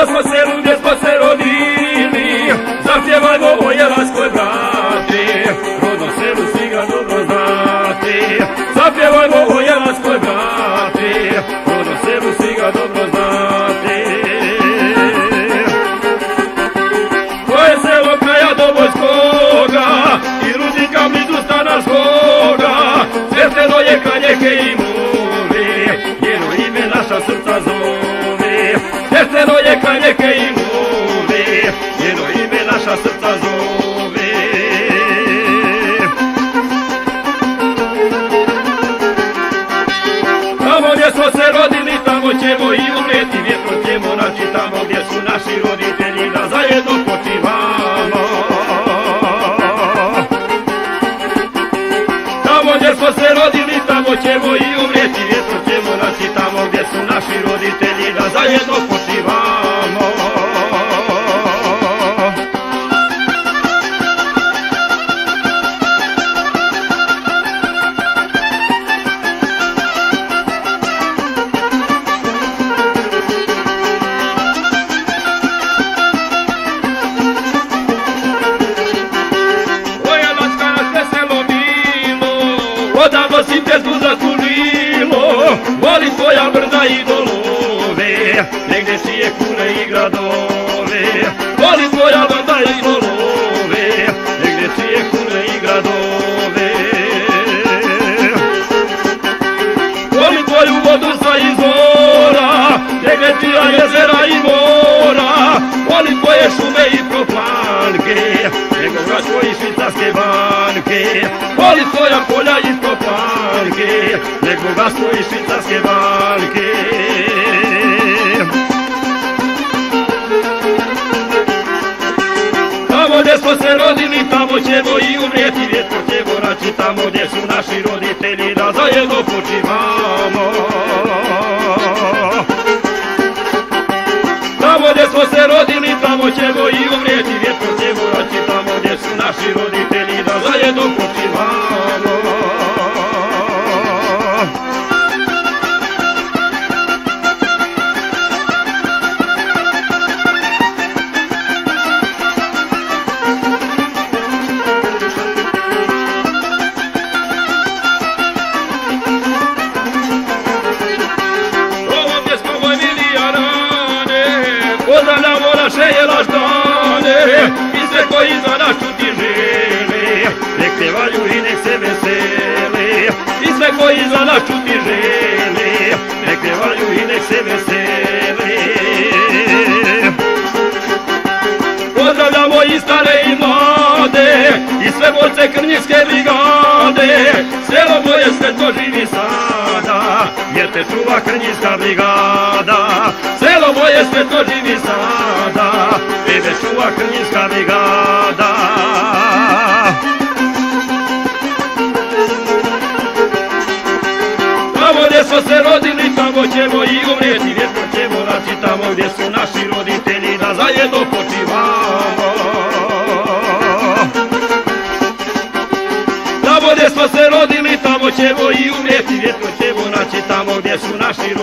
To smo se gdje smo se rodili, zahtjevajmo o Jelaskoj brati, rodno selu svi ga dobro znati. zahtjevajmo o Jelaskoj brati, rodno selu svi ga dobro znati. Koje selo kraja do Dobojskoga i rudnika blizu stana svoga, svešteno je kanjeke i je kanjeke i muli, njeno ime naša srca zove. Tamo gdje smo se rodili, tamo ćemo i umreti, vjetro ćemo naći tamo gdje su naši roditelji, da zajedno počivamo. Tamo gdje smo se rodili, tamo ćemo i umreti, vjetro ćemo naći tamo gdje su naši roditelji, da zajedno počivamo. Voli tvoja brda i dolove, negdje ti je kune i gradove. Voli tvoju vodu sa izvora, negdje ti je jezera i mora, voli tvoje šume i proplanke, nego vraćo i švicarske banke. Voli tvoja polja i proplanke, nego ga i švicarske banke. Gdje smo se rodili, tamo ćemo i umrijeti, vjetno ćemo naći tamo gdje su je naše dane i sve koji za našu ti žele, nek pjevaju i nek se vesele, i sve koji za našu ti žele, nek pjevaju i nek se vesele. Pozdravljamo i stare i mlade, i sve borce krnjivske brigade, selo moje sve to živi se čuva krnjinska brigada. Selo moje sve to živi sada Bebe čuva krnjinska brigada. Tamo gdje smo se rodili, tamo ćemo i umrijeti. Vjetno ćemo naći tamo gdje su naši roditelji Da zajedno počivamo. Tamo gdje smo se rodili, tamo ćemo i umrijeti. Vjetno ćemo tam gdzie są nasi